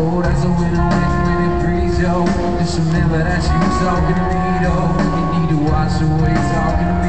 cold as a winter wind when it freezes. Just remember that you talking to me, though You need to watch the way you're talking to me